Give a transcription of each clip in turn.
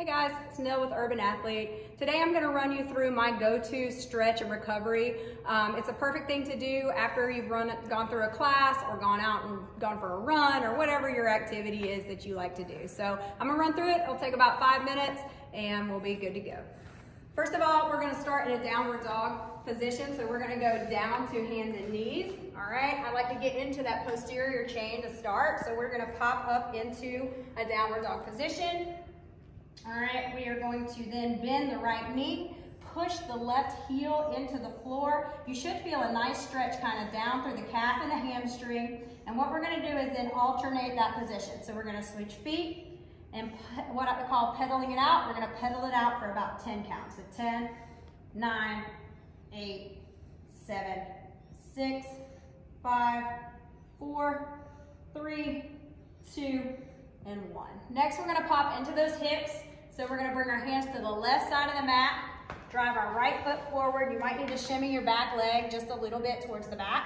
Hey guys, it's Nil with Urban Athlete. Today I'm gonna run you through my go-to stretch and recovery. Um, it's a perfect thing to do after you've run, gone through a class or gone out and gone for a run or whatever your activity is that you like to do. So I'm gonna run through it. It'll take about five minutes and we'll be good to go. First of all, we're gonna start in a downward dog position. So we're gonna go down to hands and knees. All right, I like to get into that posterior chain to start. So we're gonna pop up into a downward dog position. All right, we are going to then bend the right knee, push the left heel into the floor. You should feel a nice stretch kind of down through the calf and the hamstring. And what we're gonna do is then alternate that position. So we're gonna switch feet and what I call pedaling it out. We're gonna pedal it out for about 10 counts. So 10, 9, 8, 7, 6, 5, 4, 3, 2, and 1. Next, we're gonna pop into those hips so we're gonna bring our hands to the left side of the mat, drive our right foot forward. You might need to shimmy your back leg just a little bit towards the back.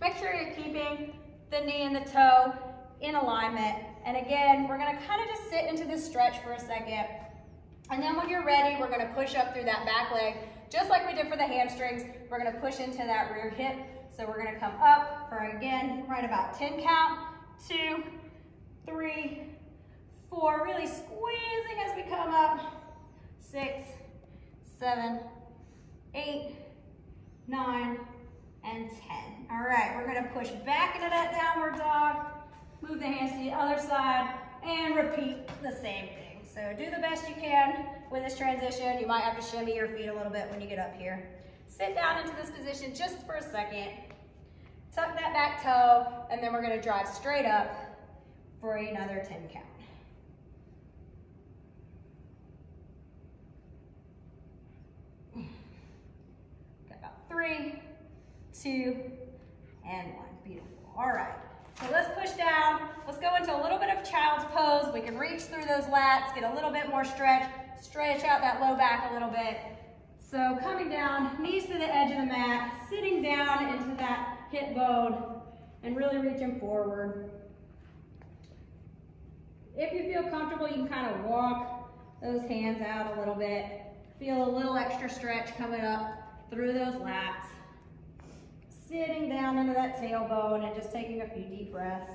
Make sure you're keeping the knee and the toe in alignment. And again, we're gonna kind of just sit into this stretch for a second. And then when you're ready, we're gonna push up through that back leg, just like we did for the hamstrings. We're gonna push into that rear hip. So we're gonna come up for, again, right about 10 count, two, three, four, really squeezing as we come up, six, seven, eight, nine, and 10. All right, we're gonna push back into that downward dog, move the hands to the other side, and repeat the same thing. So do the best you can with this transition. You might have to shimmy your feet a little bit when you get up here. Sit down into this position just for a second. Tuck that back toe, and then we're gonna drive straight up for another 10 count. Three, two, and one. Beautiful. All right. So let's push down. Let's go into a little bit of child's pose. We can reach through those lats, get a little bit more stretch, stretch out that low back a little bit. So coming down, knees to the edge of the mat, sitting down into that hip bone, and really reaching forward. If you feel comfortable, you can kind of walk those hands out a little bit. Feel a little extra stretch coming up through those lats, sitting down into that tailbone and just taking a few deep breaths.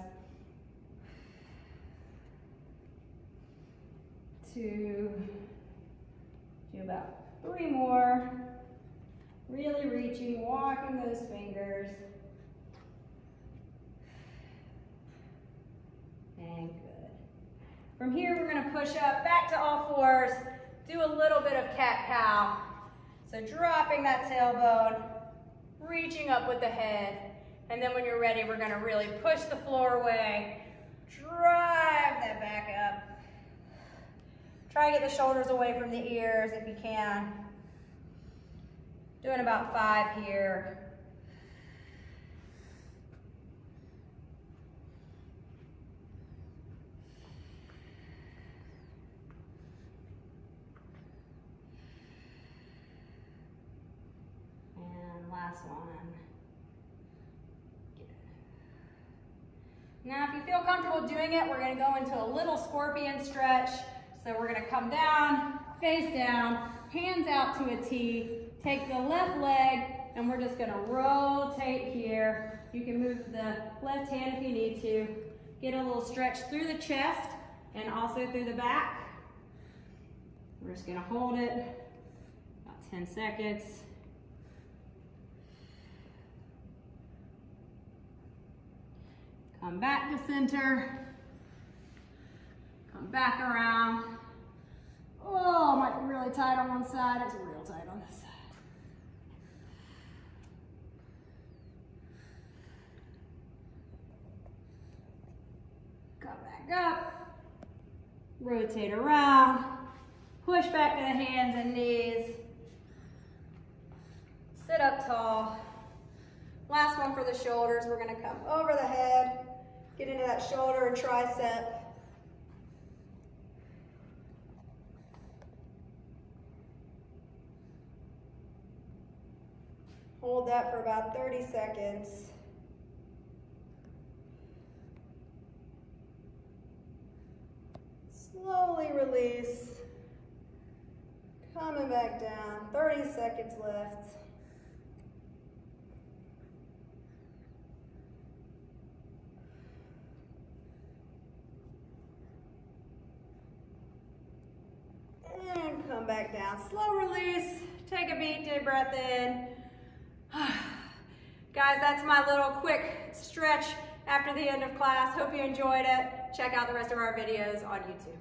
Two, do about three more. Really reaching, walking those fingers. And good. From here, we're gonna push up back to all fours, do a little bit of cat-cow, so dropping that tailbone, reaching up with the head, and then when you're ready, we're gonna really push the floor away, drive that back up. Try to get the shoulders away from the ears if you can. Doing about five here. One. Now, if you feel comfortable doing it, we're gonna go into a little scorpion stretch. So we're gonna come down, face down, hands out to a T, take the left leg, and we're just gonna rotate here. You can move the left hand if you need to. Get a little stretch through the chest and also through the back. We're just gonna hold it about 10 seconds. Come back to center. Come back around. Oh, might be really tight on one side. It's real tight on this side. Come back up. Rotate around. Push back to the hands and knees. Sit up tall. Last one for the shoulders. We're gonna come over the head. Get into that shoulder and tricep. Hold that for about 30 seconds. Slowly release. Coming back down, 30 seconds left. And come back down, slow release. Take a deep, deep breath in. Guys, that's my little quick stretch after the end of class. Hope you enjoyed it. Check out the rest of our videos on YouTube.